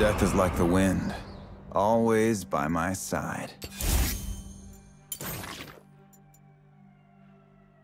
Death is like the wind, always by my side.